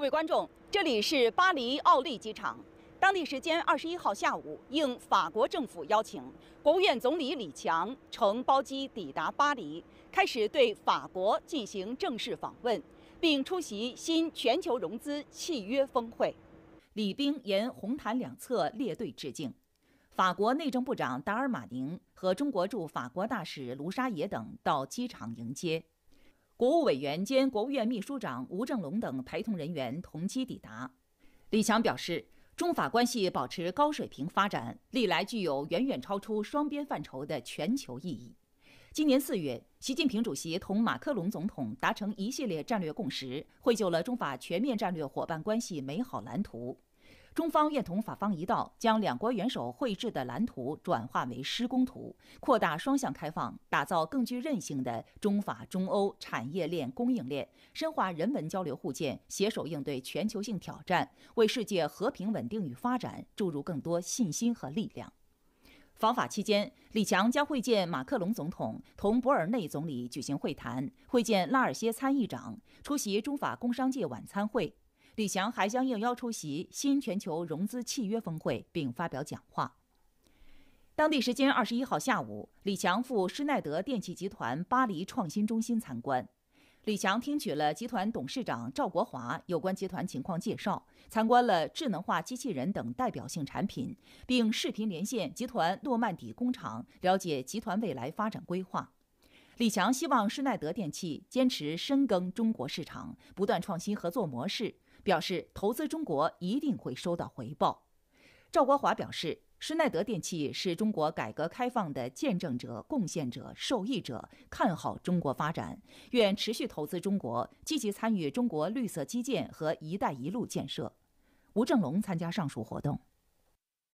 各位观众，这里是巴黎奥利机场。当地时间二十一号下午，应法国政府邀请，国务院总理李强乘包机抵达巴黎，开始对法国进行正式访问，并出席新全球融资契约峰会。礼宾沿红毯两侧列队致敬。法国内政部长达尔马宁和中国驻法国大使卢沙野等到机场迎接。国务委员兼国务院秘书长吴正龙等陪同人员同机抵达。李强表示，中法关系保持高水平发展，历来具有远远超出双边范畴的全球意义。今年四月，习近平主席同马克龙总统达成一系列战略共识，绘就了中法全面战略伙伴关系美好蓝图。中方愿同法方一道，将两国元首绘制的蓝图转化为施工图，扩大双向开放，打造更具韧性的中法中欧产业链供应链，深化人文交流互鉴，携手应对全球性挑战，为世界和平稳定与发展注入更多信心和力量。访法期间，李强将会见马克龙总统，同博尔内总理举行会谈，会见拉尔歇参议长，出席中法工商界晚餐会。李强还将应邀出席新全球融资契约峰会，并发表讲话。当地时间二十一号下午，李强赴施耐德电气集团巴黎创新中心参观。李强听取了集团董事长赵国华有关集团情况介绍，参观了智能化机器人等代表性产品，并视频连线集团诺曼底工厂，了解集团未来发展规划。李强希望施耐德电器坚持深耕中国市场，不断创新合作模式。表示投资中国一定会收到回报。赵国华表示，施耐德电器是中国改革开放的见证者、贡献者、受益者，看好中国发展，愿持续投资中国，积极参与中国绿色基建和“一带一路”建设。吴正龙参加上述活动。